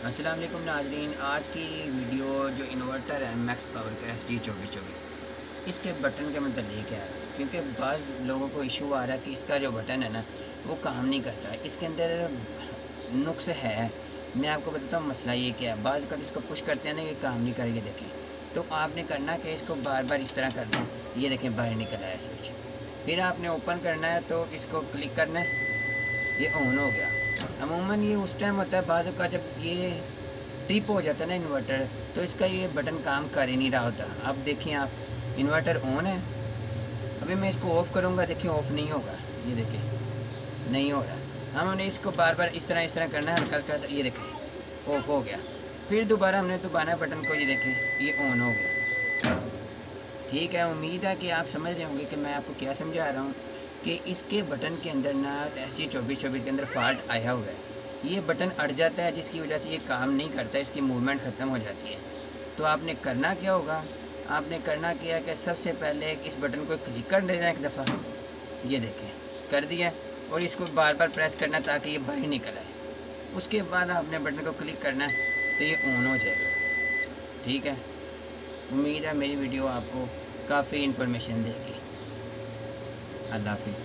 अस्सलाम वालेकुम नाजरीन, आज की वीडियो जो इन्वर्टर है, मैक्स पावर का एस डी चौबीस चौबीस। इसके बटन के मतलब है? क्योंकि बाज़ लोगों को इशू आ रहा है कि इसका जो बटन है ना, वो काम नहीं करता इसके अंदर नुक्स है। मैं आपको बताता हूँ मसला ये क्या है। बाज़ कभी इसको पुश करते हैं ना, ये काम नहीं करेगी, देखें। तो आपने करना कि इसको बार बार इस तरह करना। ये देखें, बाहर निकल आया स्विच फिर आपने ओपन करना है तो इसको क्लिक करना है। ये ऑन हो गया। अमूमन ये उस टाइम होता है, बाद का जब ये ट्रिप हो जाता है ना इन्वर्टर तो इसका ये बटन काम कर ही नहीं रहा होता। अब देखिए आप इन्वर्टर ऑन है। अभी मैं इसको ऑफ़ करूँगा, देखिए ऑफ़ नहीं होगा। ये देखिए, नहीं हो रहा। हमने इसको बार बार इस तरह इस तरह करना है हल्का हल्का ये देखें ऑफ़ हो गया। फिर दोबारा हमने दोबारा बटन को ये देखें ये ऑन हो गया। ठीक है, उम्मीद है कि आप समझ रहे होंगे कि मैं आपको क्या समझा रहा हूँ। कि इसके बटन के अंदर ना ऐसी चौबीस चौबीस के अंदर फॉल्ट आया हुआ है। ये बटन अड़ जाता है, जिसकी वजह से ये काम नहीं करता, इसकी मूवमेंट ख़त्म हो जाती है। तो आपने करना क्या होगा? आपने करना क्या कि सबसे पहले इस बटन को क्लिक कर देना एक दफ़ा। ये देखें, कर दिया और इसको बार बार प्रेस करना ताकि ये बाहर निकल आए। उसके बाद आपने बटन को क्लिक करना है तो ये ऑन हो जाएगा। ठीक है? उम्मीद है मेरी वीडियो आपको काफ़ी इन्फॉर्मेशन देगी। আল্লাহ হাফিজ